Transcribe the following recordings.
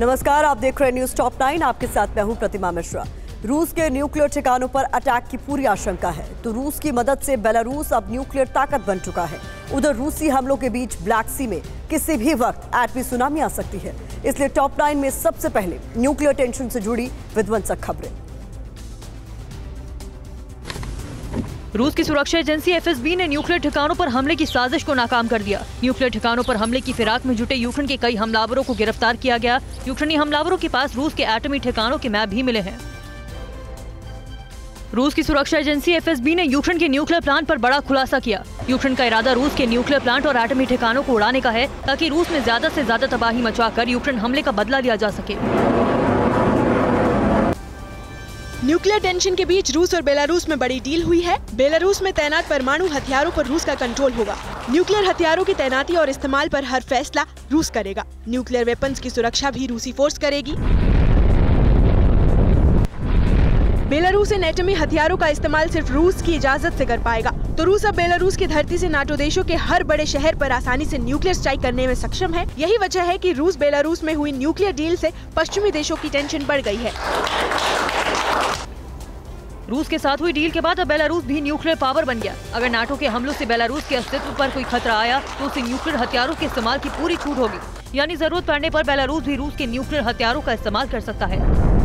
नमस्कार, आप देख रहे हैं न्यूज़ टॉप नाइन आपके साथ मैं हूँ प्रतिमा मिश्रा। रूस के न्यूक्लियर ठिकानों पर अटैक की पूरी आशंका है। तो रूस की मदद से बेलारूस अब न्यूक्लियर ताकत बन चुका है। उधर रूसी हमलों के बीच ब्लैक सी में किसी भी वक्त एटवी सुनामी आ सकती है। इसलिए टॉप नाइन में सबसे पहले न्यूक्लियर टेंशन से जुड़ी विध्वंसक खबरें। रूस की सुरक्षा एजेंसी एफएसबी ने न्यूक्लियर ठिकानों पर हमले की साजिश को नाकाम कर दिया। न्यूक्लियर ठिकानों पर हमले की फिराक में जुटे यूक्रेन के कई हमलावरों को गिरफ़्तार किया गया। यूक्रेनी हमलावरों के पास रूस के एटमी ठिकानों के मैप भी मिले हैं। रूस की सुरक्षा एजेंसी एफएसबी ने यूक्रेन के न्यूक्लियर प्लांट पर बड़ा खुलासा किया। यूक्रेन का इरादा रूस के न्यूक्लियर प्लांट और एटमी ठिकानों को उड़ाने का है, ताकि रूस में ज़्यादा से ज़्यादा तबाही मचाकर यूक्रेन हमले का बदला लिया जा सके। न्यूक्लियर टेंशन के बीच रूस और बेलारूस में बड़ी डील हुई है। बेलारूस में तैनात परमाणु हथियारों पर रूस का कंट्रोल होगा। न्यूक्लियर हथियारों की तैनाती और इस्तेमाल पर हर फैसला रूस करेगा। न्यूक्लियर वेपन्स की सुरक्षा भी रूसी फोर्स करेगी। बेलारूस इन एटमी हथियारों का इस्तेमाल सिर्फ़ रूस की इजाज़त से कर पाएगा। तो रूस अब बेलारूस की धरती से नाटो देशों के हर बड़े शहर पर आसानी से न्यूक्लियर स्ट्राइक करने में सक्षम है। यही वजह है कि रूस बेलारूस में हुई न्यूक्लियर डील से पश्चिमी देशों की टेंशन बढ़ गई है। रूस के साथ हुई डील के बाद अब बेलारूस भी न्यूक्लियर पावर बन गया। अगर नाटो के हमलों से बेलारूस के अस्तित्व पर कोई खतरा आया तो उसे न्यूक्लियर हथियारों के इस्तेमाल की पूरी छूट होगी। यानी ज़रूरत पड़ने पर बेलारूस भी रूस के न्यूक्लियर हथियारों का इस्तेमाल कर सकता है।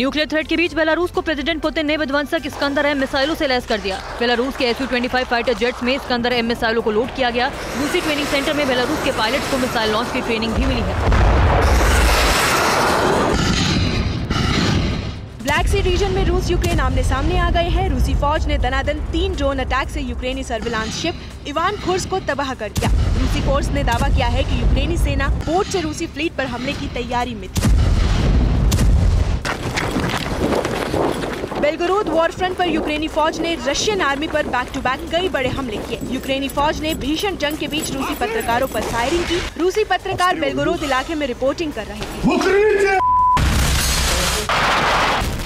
न्यूक्लियर थ्रेट के बीच बेलारूस को प्रेसिडेंट पुतिन ने विध्वंसक स्कंदर एम मिसाइलों से लैस कर दिया। बेलारूस के एस यू फाइटर जेट्स में स्कंदर एम मिसाइलों को लोड किया गया। रूसी ट्रेनिंग सेंटर में बेलारूस के पायलट को मिसाइल लॉन्च की ट्रेनिंग भी मिली है। ब्लैक सी रीजन में रूस यूक्रेन आमने सामने आ गए हैं। रूसी फौज ने दनादन तीन ड्रोन अटैक से यूक्रेनी सर्विलांस शिप इवान खुर्स को तबाह कर दिया। रूसी फोर्स ने दावा किया है कि यूक्रेनी सेना पोर्ट से रूसी फ्लीट पर हमले की तैयारी में थी। बेलगोरोद वॉर फ्रंट पर यूक्रेनी फौज ने रशियन आर्मी पर बैक टू बैक कई बड़े हमले किए। यूक्रेनी फौज ने भीषण जंग के बीच रूसी पत्रकारों पर फायरिंग की। रूसी पत्रकार बेलगोरोद इलाके में रिपोर्टिंग कर रहे थे।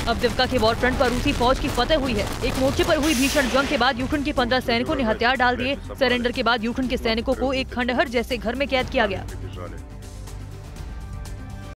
अब दिवका के वॉर फ्रंट पर रूसी फौज की फतेह हुई है। एक मोर्चे पर हुई भीषण जंग के बाद यूक्रेन के पंद्रह सैनिकों ने हथियार डाल दिए। सरेंडर के बाद यूक्रेन के सैनिकों को एक खंडहर जैसे घर में कैद किया गया।